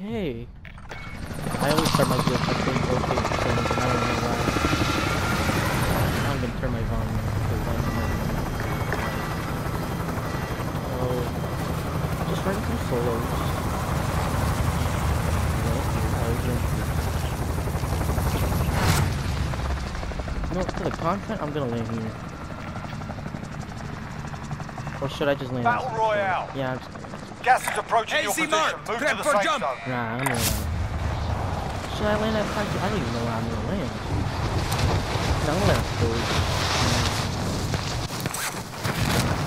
okay. I always start my video by saying okay for some reason. I don't know why. I'm gonna turn my volume up because I don't know. Oh, just writing some solos. No, for the content, I'm gonna land here. Or should I just land? Battle? Royale. Yeah, I'm. Gas is approaching your AC position. mark. Move Prep to the for safe jump. zone. Nah, I'm gonna land. Should I land at factory? I don't even know where I'm gonna land. No, I'm gonna land at storage.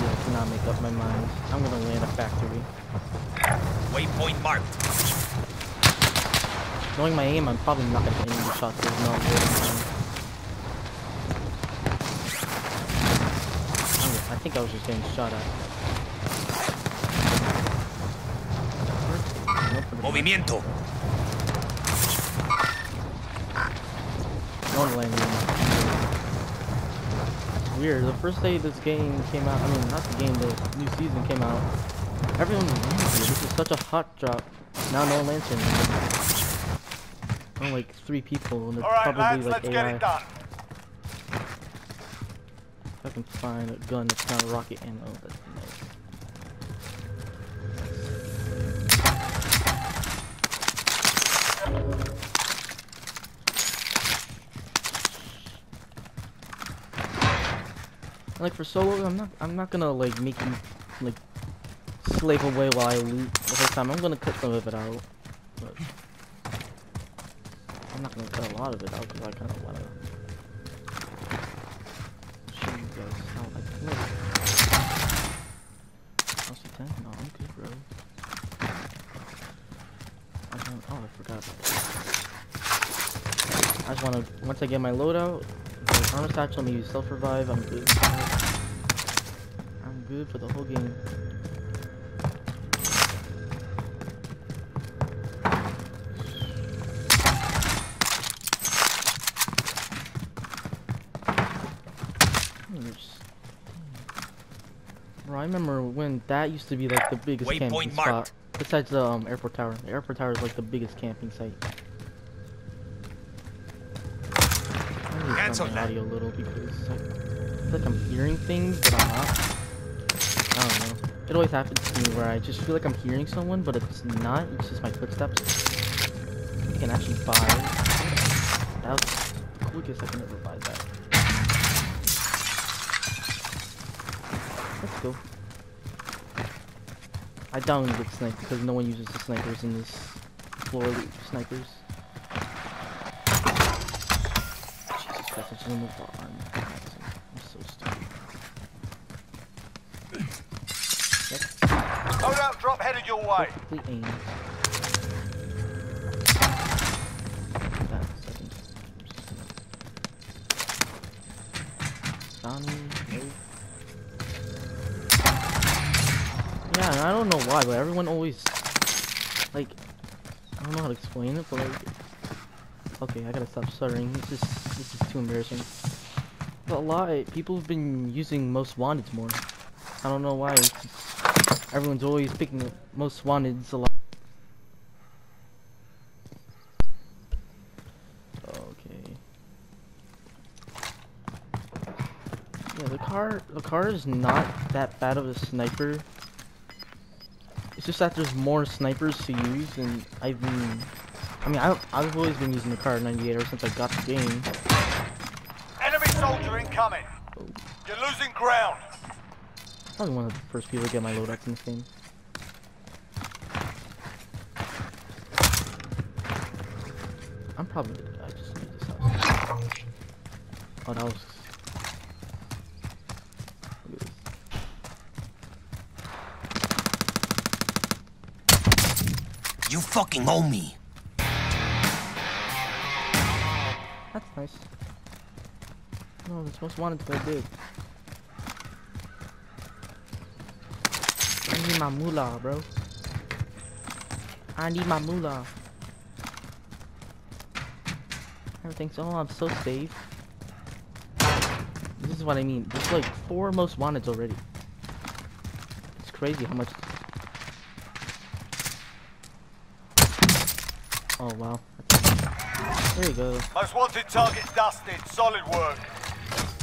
Yeah, I cannot make up my mind. I'm gonna land at factory. Waypoint marked. Knowing my aim, I'm probably not gonna hit any shots. There's no way. I think I was just getting shot at. Nope, for the- Movimiento. No one landed. Weird. The first day this game came out, I mean, not the game, the new season came out. Everyone was lands here. This is such a hot drop. Now no one lands here. Only like three people, and they're All right, probably lads, like let's AI. get it done. If I can find a gun that's not rocket ammo, that's nice. Like for solo, I'm not I'm not gonna like make you like slave away while I loot the whole time. I'm gonna cut some of it out, but I'm not gonna cut a lot of it out because I kind of wanna show you guys how I play. Oh, see 10? No, I'm good, bro. I oh, I forgot. I just wanna, once I get my loadout, the armor satchel, I'm gonna use self-revive, I'm good. I'm good for the whole game. Bro, I remember when that used to be like the biggest Waypoint camping marked. spot. Besides the um, airport tower. The airport tower is like the biggest camping site. Turn my that. audio a little because I feel like I'm hearing things, but I'm not. I don't know. It always happens to me where I just feel like I'm hearing someone, but it's not. It's just my footsteps. I can actually buy. That was the quickest I can ever buy that. Let's go. I gonna get sniped because no one uses the snipers in this floor loot snipers. I just removed the arm. I'm so stupid. Loadout drop headed your way. Perfectly aimed. That second. Donnie, no. Yeah, I don't know why, but everyone always like I don't know how to explain it, but like okay, I gotta stop stuttering. This is this is too embarrassing. But a lot of people have been using most wanted more. I don't know why. Everyone's always picking most wanteds a lot. Okay. Yeah, the Kar the Kar is not that bad of a sniper. It's just that there's more snipers to use, and I've been. I mean, I've, I've always been using the Kar98 ever since I got the game. Enemy soldier incoming. You're losing ground. Probably one of the first people to get my loadouts in this game. I'm probably gonna die. Just need this house. Oh, that was. Look at this. You fucking owe me. That's nice. No, this most wanted to go big. I need my moolah, bro. I need my moolah. Everything's oh, I'm so safe. This is what I mean. There's like four most wanteds already. It's crazy how much. Oh wow. There you go. Most wanted target dusted. Solid work.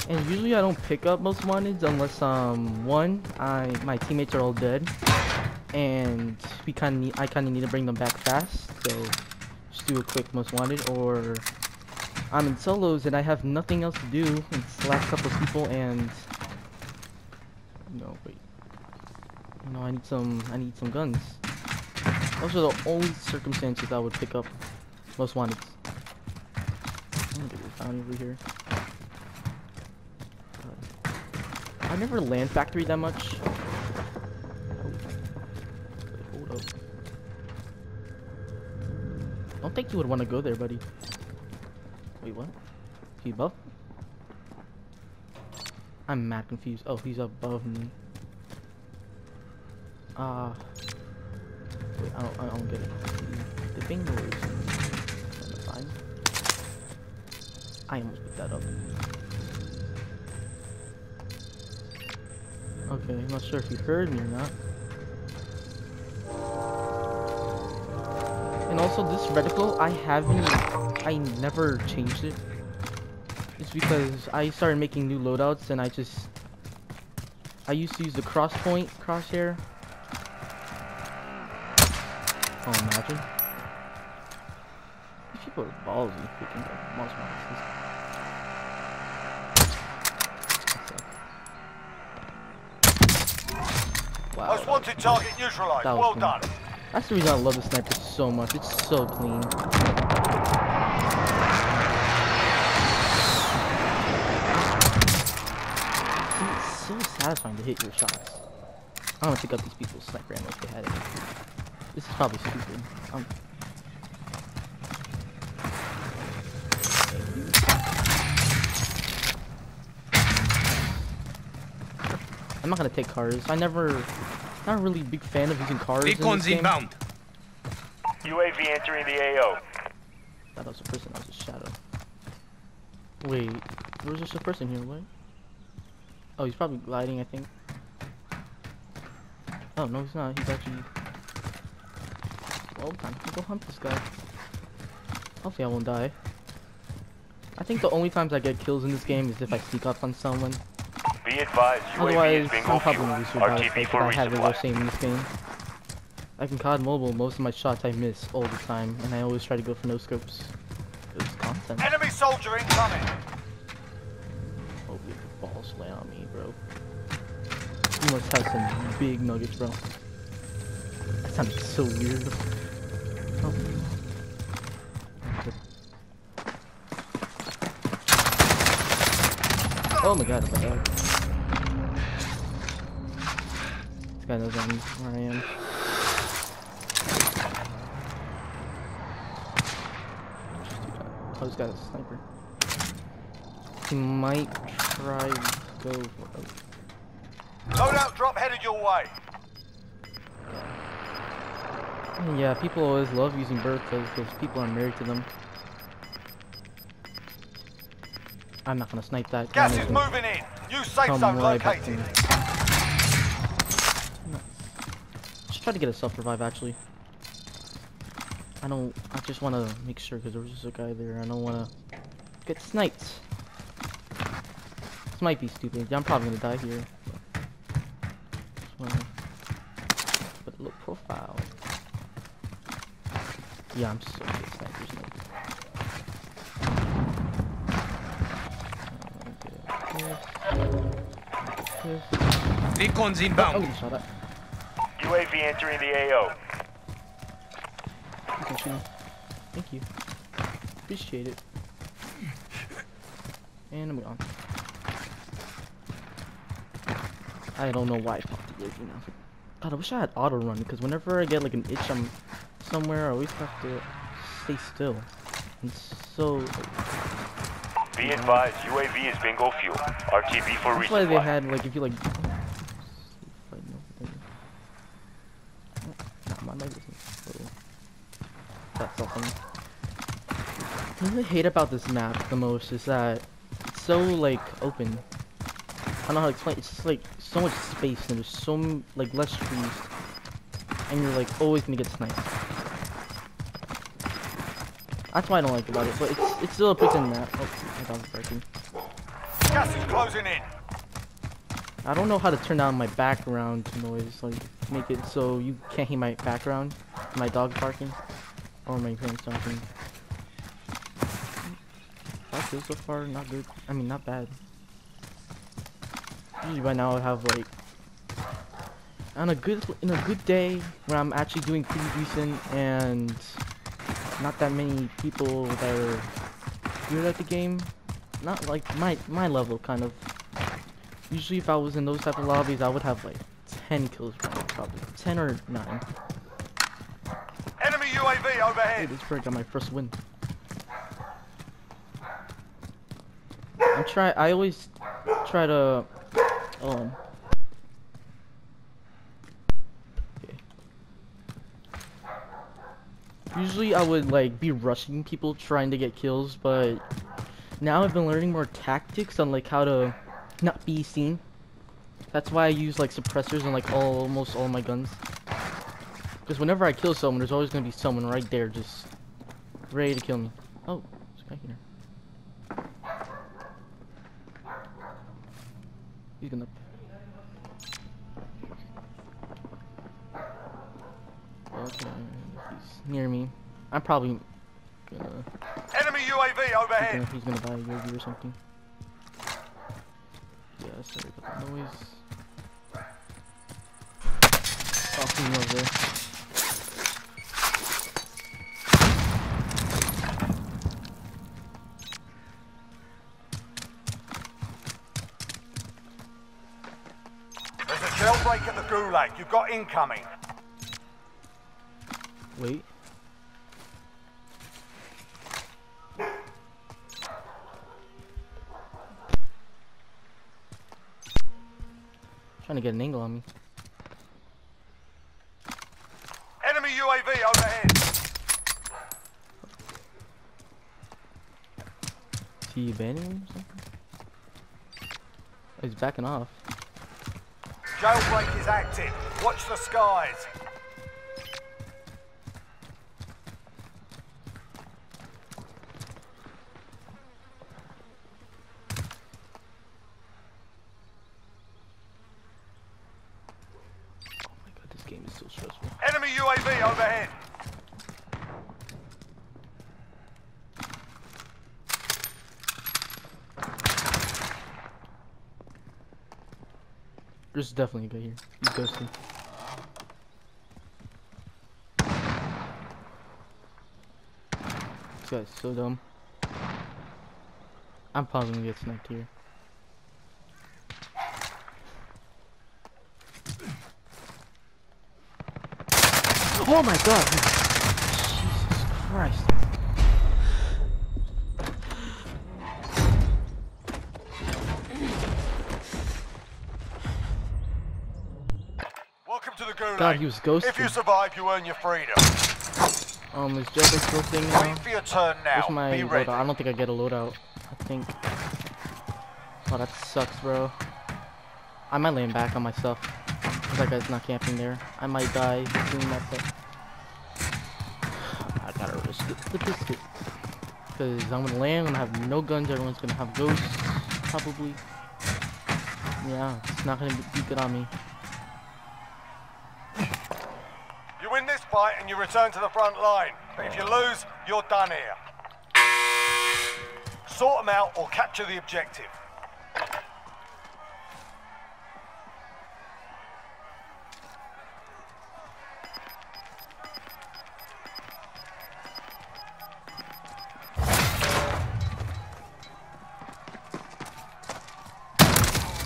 And usually I don't pick up most wanted unless um one I my teammates are all dead, and we kind of need I kind of need to bring them back fast. So just do a quick most wanted, or I'm in solos and I have nothing else to do. It's the last couple of people and no wait. No, I need some I need some guns. Those are the only circumstances I would pick up most wanted. I'm gonna get bounty over here. I never land factory that much. Hold up. I don't think you would want to go there, buddy. Wait, what? He above? I'm mad confused. Oh, he's above me. Ah. Uh, wait, I don't, I don't get it. The bingo is. I almost picked that up. Okay, I'm not sure if you heard me or not. And also this reticle, I haven't, I never changed it. It's because I started making new loadouts and I just, I used to use the cross point crosshair. Oh, imagine. These people are ballsy, freaking mouse mouse. Wow. Most wanted target neutralized. Well clean. done. That's the reason I love the sniper so much. It's so clean. It's so satisfying to hit your shots. I want to pick up these people's sniper ammo if they had it. This is probably stupid. Um, I'm not gonna take cars. I never, not really a big fan of using cars in Beacon's this game. inbound. UAV entering the AO. That was a person, that was a shadow. Wait, there was just a person here, what? Oh, he's probably gliding, I think. Oh, no, he's not. He's actually... Well, time to go hunt this guy. Hopefully I won't die. I think the only times I get kills in this game is if I sneak up on someone. Be advised, UAV Otherwise, I'm probably gonna be survived RTB for I have resupply. same in this game. Like in COD Mobile, most of my shots I miss all the time, and I always try to go for no scopes. It's content. Enemy soldier incoming. Oh, your balls lay on me, bro. You must have some big nuggets, bro. That sounded so weird. Oh. Oh my god, my god. Knows I'm where I am. Oh, guy's a sniper. He might try to go for Loadout drop headed your way. Yeah, people always love using Berthas because people are married to them. I'm not gonna snipe that. Gas is moving in. New safe zone right back to located. me. Just try to get a self revive actually. I don't. I just want to make sure because there was just a guy there. I don't want to get sniped. This might be stupid. I'm probably gonna die here. Just wanna put a low profile. Yeah, I'm so good at snipers. now. Beacon's Oh, inbound. you saw that. UAV entering the AO. You can shoot me. Thank you. Appreciate it. And I'm gone. I don't know why I popped the Yogi now. God, I wish I had auto run because whenever I get like an itch, I'm somewhere. I always have to stay still. It's so. Be advised, UAV is bingo fuel. RTB for That's why they had like if you like. Nah, my leg isn't. so- That's something. What I hate about this map the most is that it's so like open. I don't know how to explain. It's just like so much space and there's so like less trees, and you're like always gonna get sniped. That's why I don't like about it, but it's it's still a in that. Oh, my dog's barking. Gas is closing in. I don't know how to turn down my background noise, like make it so you can't hear my background, my dog barking, or my parents talking. Five kills so far, not good. I mean, not bad. Usually by now I have like, on a good in a good day when I'm actually doing pretty decent and not that many people that are good at the game. Not like my my level kind of. Usually if I was in those type of lobbies, I would have like 10 kills probably. 10 or 9. Overhead. this bird got my first win. I'm try. I always try to. Um. Okay. Usually I would like be rushing people trying to get kills, but now I've been learning more tactics on like how to not be seen. That's why I use like suppressors on like all, almost all my guns. Because whenever I kill someone, there's always gonna be someone right there just ready to kill me. Oh, there's a guy here. He's gonna. Okay, he's near me. I'm probably gonna. Enemy UAV He's overhead. gonna, he's gonna buy a Yogi or something. Yeah, sorry about the noise. Talking over there. There's at the Gulag. You've got incoming. Wait. Trying to get an angle on me. Enemy UAV overhead. Is he abandoning or something? Oh, he's backing off. Jailbreak is active. Watch the skies. Oh my god, this game is so stressful. Enemy UAV overhead. There's definitely a guy here. He's ghosting. This guy's so dumb. I'm probably gonna get sniped here. Oh my god! Jesus Christ. Welcome to the Gulag. God, he was ghosting. If you survive, you earn your freedom. Um, is Jailbreak still thing now? Wait for your turn now. Where's my Be ready. I don't think I get a loadout. I think. Oh, that sucks, bro. I might land back on myself. 'cause That guy's not camping there. I might die doing that, but I gotta risk it. The biscuit. Because I'm gonna land, I'm gonna have no guns. Everyone's gonna have ghosts, probably. Yeah, it's not gonna be good on me. Fight and you return to the front line. But if you lose, you're done here. Sort them out or capture the objective.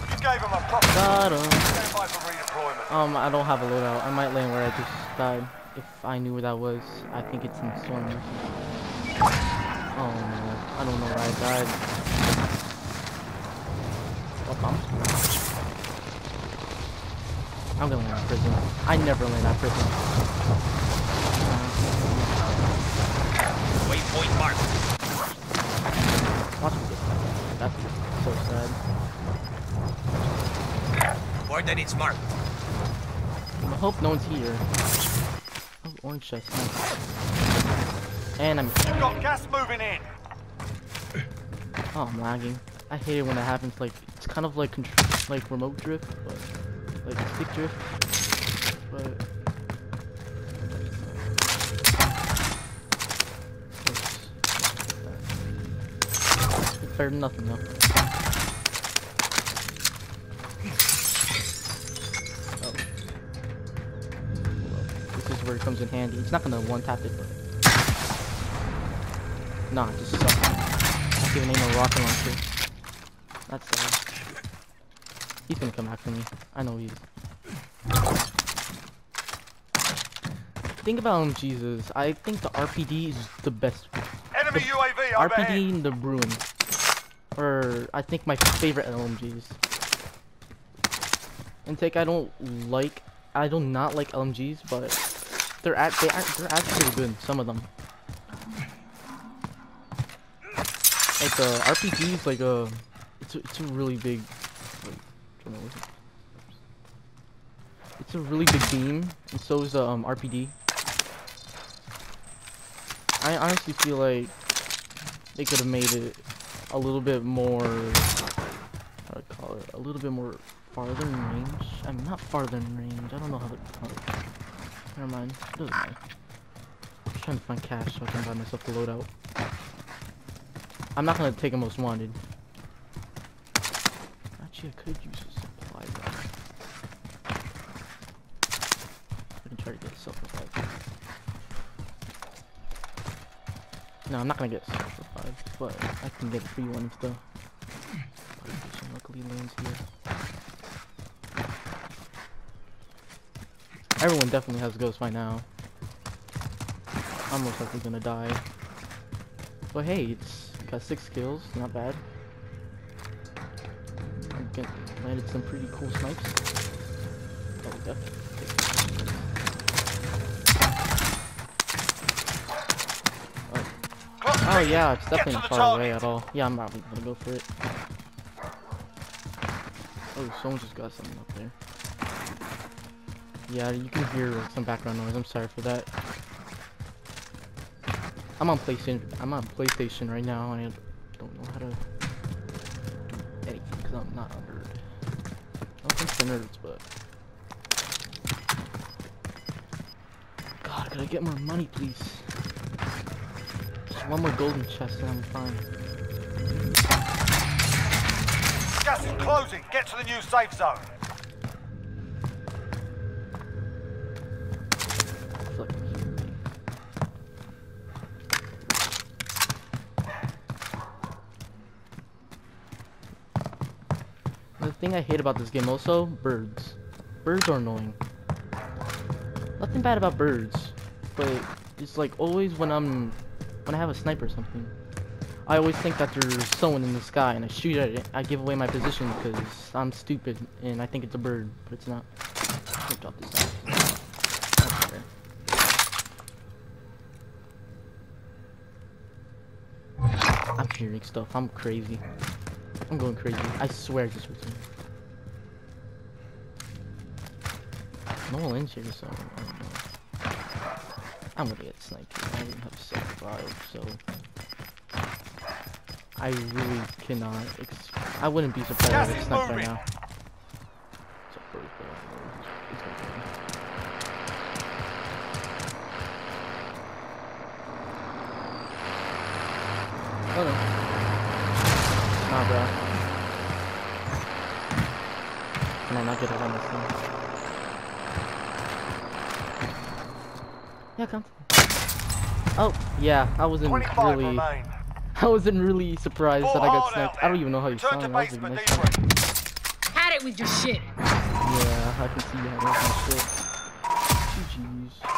You gave them a proper Got him. for redeployment. Um, I don't have a loadout. I might land where I just died. If I knew where that was. I think it's in Storm or. Oh no. I don't know where I died. Oh, I'm, I'm gonna land in prison. I never land in prison. Waypoint marked. Watch me get. That's so sad. Coordinates marked. I hope no one's here. Orange chest. Nice. And I'm You've got gas moving in. oh I'm lagging. I hate it when that happens. Like it's kind of like like remote drift, but like stick drift. But it's better than nothing though. Oh. This is where it comes in handy. It's not gonna one tap it, but nah, just sucks. Not even aim a rocket launcher. That's sad. He's gonna come after me. I know he is. Think about um, LMGs is, I think the RPD is the best. Enemy The UAV overhead. RPD and the Bruin. Or, I think my favorite LMGs. And take, I don't like, I do not like LMGs, but they're at, they they're actually good, some of them. Like, the RPG is like a, it's a, it's a really big, I what it's a really big beam, and so is the um, RPD. I honestly feel like they could have made it a little bit more, how to call it, a little bit more farther in range. I'm not farther in range. I don't know how to. How to never mind. Doesn't matter. I'm trying to find cash so I can buy myself the loadout. I'm not gonna take a most wanted. Actually, I could use a supply run. I can try to get self revive. No, I'm not gonna get self revive, but I can get a free one if the luckily lands here. Everyone definitely has ghosts by now. I'm most likely gonna die. But hey, it's got six kills, not bad. I get landed some pretty cool snipes. Oh, definitely. Clock oh, oh yeah, it's definitely not far away at all. Yeah, I'm probably gonna go for it. Oh, someone just got something up there. Yeah, you can hear some background noise. I'm sorry for that. I'm on PlayStation. I'm on PlayStation right now. and I don't know how to do anything because I'm not under. Don't think for nerds, but. God, could I get more money, please? Just one more golden chest and I'm fine. Gas is closing. Get to the new safe zone. Thing I hate about this game also, birds. Birds are annoying. Nothing bad about birds, but it's like always when I'm when I have a sniper or something. I always think that there's someone in the sky and I shoot at it. I give away my position because I'm stupid and I think it's a bird, but it's not. Drop this down. I'm hearing stuff. I'm crazy. I'm going crazy. I swear I just returned. No one in here, so I. I'm gonna get sniped. I don't have self revive, so I really cannot. I wouldn't be surprised if it's sniped right now. It's a bird, but I don't know. It's gonna be- Oh no. Nah, bro. Can I not get it on this thing? Yeah, come. Oh, yeah, I wasn't really, remain. I wasn't really surprised Full that I got sniped. I don't even know how you Return sound. to I was basement like, D3. Had it with your shit. yeah, I can see you have my shit. GG's.